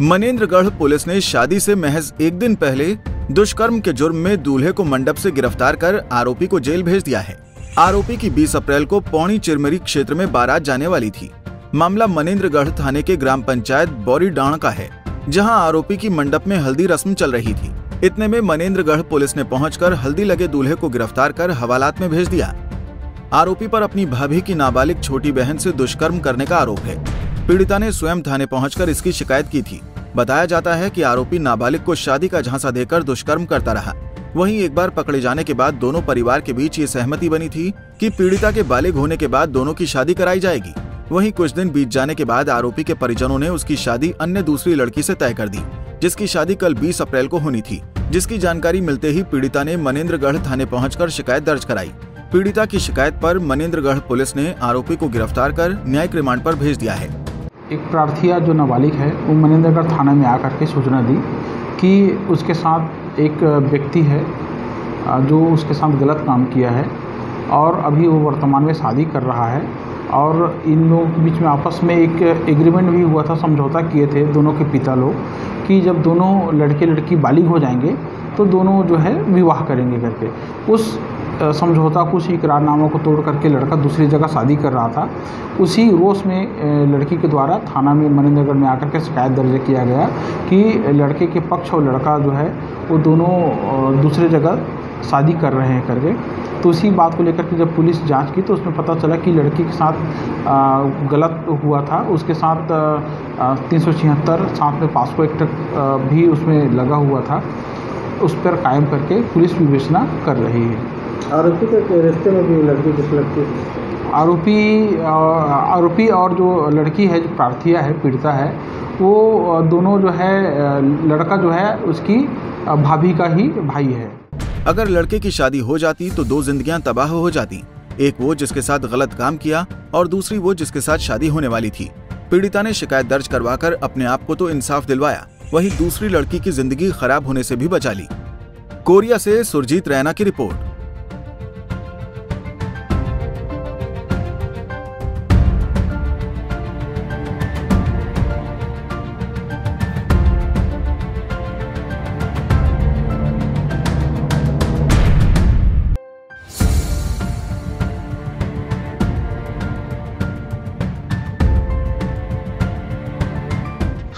Manendragarh police ने शादी से महज एक दिन पहले दुष्कर्म के जुर्म में दूल्हे को मंडप से गिरफ़्तार कर आरोपी को जेल भेज दिया है। आरोपी की 20 अप्रैल को पौनी चिरमरी क्षेत्र में बारात जाने वाली थी। मामला मनेन्द्रगढ़ थाने के ग्राम पंचायत बौरीडाण का है, जहाँ आरोपी की मंडप में हल्दी रस्म चल रही थी। इतने में मनेन्द्रगढ़ पुलिस ने पहुंचकर हल्दी लगे दूल्हे को गिरफ़्तार कर हवालात में भेज दिया। आरोपी पर अपनी भाभी की नाबालिग छोटी बहन से दुष्कर्म करने का आरोप है। पीड़िता ने स्वयं थाने पहुंचकर इसकी शिकायत की थी। बताया जाता है कि आरोपी नाबालिग को शादी का झांसा देकर दुष्कर्म करता रहा। वहीं एक बार पकड़े जाने के बाद दोनों परिवार के बीच ये सहमति बनी थी कि पीड़िता के बालिग होने के बाद दोनों की शादी कराई जाएगी। वहीं कुछ दिन बीत जाने के बाद आरोपी के परिजनों ने उसकी शादी अन्य दूसरी लड़की से तय कर दी, जिसकी शादी कल 20 अप्रैल को होनी थी, जिसकी जानकारी मिलते ही पीड़िता ने मनेन्द्रगढ़ थाने पहुंचकर शिकायत दर्ज कराई। पीड़िता की शिकायत पर मनेन्द्रगढ़ पुलिस ने आरोपी को गिरफ़्तार कर न्यायिक रिमांड पर भेज दिया है। एक प्रार्थिया जो नाबालिग है, वो मनेन्द्रगढ़ थाना में आकर के सूचना दी कि उसके साथ एक व्यक्ति है जो उसके साथ गलत काम किया है और अभी वो वर्तमान में शादी कर रहा है और इन लोगों के बीच में आपस में एक एग्रीमेंट भी हुआ था, समझौता किए थे दोनों के पिता लोग कि जब दोनों लड़के लड़की बालिग हो जाएँगे तो दोनों जो है विवाह करेंगे करके उस समझौता कुछ इकरारनामों को तोड़ करके लड़का दूसरी जगह शादी कर रहा था। उसी रोष में लड़की के द्वारा थाना में मनेन्द्रगढ़ में आकर के शिकायत दर्ज किया गया कि लड़के के पक्ष और लड़का जो है, वो दोनों दूसरे जगह शादी कर रहे हैं करके। तो उसी बात को लेकर के जब पुलिस जाँच की तो उसमें पता चला कि लड़की के साथ गलत हुआ था। उसके साथ तीन सौ छिहत्तर, साथ में पासपो एक्ट भी उसमें लगा हुआ था। उस पर कायम करके पुलिस विवेचना कर रही है। आरोपी के रिश्ते में भी लड़की किस लगती आरोपी आरोपी और जो लड़की है जो प्रार्थिया है पीड़िता है वो दोनों जो है लड़का जो है उसकी भाभी का ही भाई है। अगर लड़के की शादी हो जाती तो दो जिंदगियाँ तबाह हो जाती। एक वो जिसके साथ गलत काम किया और दूसरी वो जिसके साथ शादी होने वाली थी। पीड़िता ने शिकायत दर्ज करवाकर अपने आप को तो इंसाफ दिलवाया वहीं दूसरी लड़की की ज़िंदगी खराब होने से भी बचा ली। कोरिया से सुरजीत रैना की रिपोर्ट।